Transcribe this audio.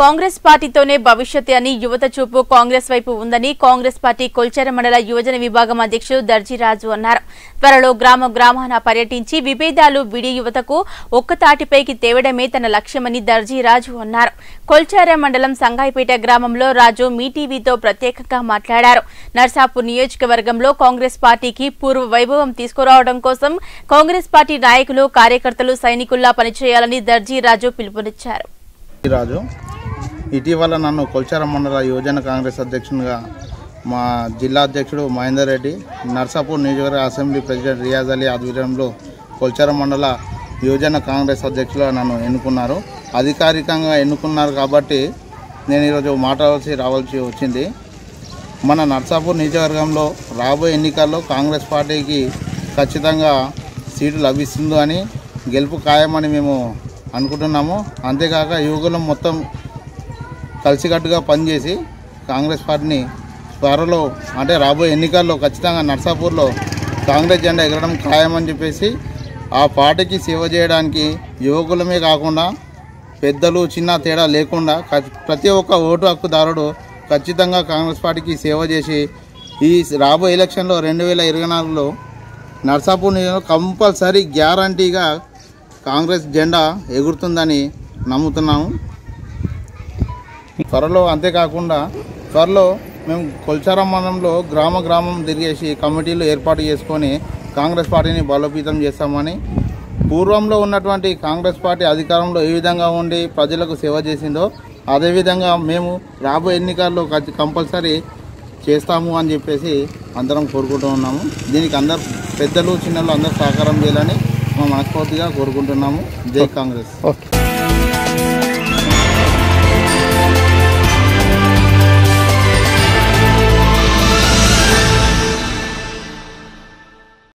కాంగ్రెస్ పార్టీతోనే భవిష్యత్ అని యువత చూపు కాంగ్రెస్ వైపు ఉందని కాంగ్రెస్ పార్టీ కొల్చెర మండల యువజన విభాగం అధ్యక్షుడు దర్జీరాజు అన్నారు. త్వరలో గ్రామ గ్రామాన పర్యటించి విభేదాలు విడి యువతకు ఒక్కతాటిపైకి తేవడమే తన లక్ష్యమని దర్జీరాజు అన్నారు. కొల్చార మండలం సంగాయిపేట గ్రామంలో రాజు మీ టీవీతో ప్రత్యేకంగా మాట్లాడారు. నర్సాపూర్ నియోజకవర్గంలో కాంగ్రెస్ పార్టీకి పూర్వ వైభవం తీసుకురావడం కోసం కాంగ్రెస్ పార్టీ నాయకులు కార్యకర్తలు సైనికుల్లా పనిచేయాలని దర్జీరాజు పిలుపునిచ్చారు. రాజు ఇటీవల నన్ను కొల్చారం మండల యువజన కాంగ్రెస్ అధ్యక్షునిగా మా జిల్లా అధ్యక్షుడు మహేందర్ రెడ్డి నర్సాపూర్ నియోజకవర్గ అసెంబ్లీ ప్రెసిడెంట్ రియాజ్ అలీ ఆధ్వర్యంలో కొల్చారం మండల యువజన కాంగ్రెస్ అధ్యక్షులుగా నన్ను ఎన్నుకున్నారు. అధికారికంగా ఎన్నుకున్నారు కాబట్టి నేను ఈరోజు మాట్లాడాల్సి రావాల్సి వచ్చింది. మన నర్సాపూర్ నియోజకవర్గంలో రాబోయే ఎన్నికల్లో కాంగ్రెస్ పార్టీకి ఖచ్చితంగా సీటు లభిస్తుందో అని గెలుపు ఖాయమని మేము అనుకుంటున్నాము. అంతేకాక యువకులం మొత్తం కలిసికట్టుగా పనిచేసి కాంగ్రెస్ పార్టీని త్వరలో అంటే రాబోయే ఎన్నికల్లో ఖచ్చితంగా నర్సాపూర్లో కాంగ్రెస్ జెండా ఎగరడం ఖాయమని చెప్పేసి ఆ పార్టీకి సేవ చేయడానికి యువకులమే కాకుండా పెద్దలు చిన్న తేడా లేకుండా ప్రతి ఒక్క ఓటు హక్కుదారుడు ఖచ్చితంగా కాంగ్రెస్ పార్టీకి సేవ చేసి ఈ రాబోయే ఎలక్షన్లో రెండు వేల ఇరవై నాలుగులో నర్సాపూర్ కంపల్సరీ గ్యారంటీగా కాంగ్రెస్ జెండా ఎగురుతుందని నమ్ముతున్నాము. త్వరలో అంతేకాకుండా త్వరలో మేము కొల్చారం మండలంలో గ్రామ గ్రామం తిరిగేసి కమిటీలు ఏర్పాటు చేసుకొని కాంగ్రెస్ పార్టీని బలోపేతం చేస్తామని పూర్వంలో ఉన్నటువంటి కాంగ్రెస్ పార్టీ అధికారంలో ఏ విధంగా ఉండి ప్రజలకు సేవ చేసిందో అదేవిధంగా మేము రాబోయే ఎన్నికల్లో కంపల్సరీ చేస్తాము అని చెప్పేసి అందరం కోరుకుంటూ ఉన్నాము. దీనికి అందరు పెద్దలు చిన్నలు అందరూ సహకారం చేయాలని మా మనస్ఫూర్తిగా కోరుకుంటున్నాము. జై కాంగ్రెస్.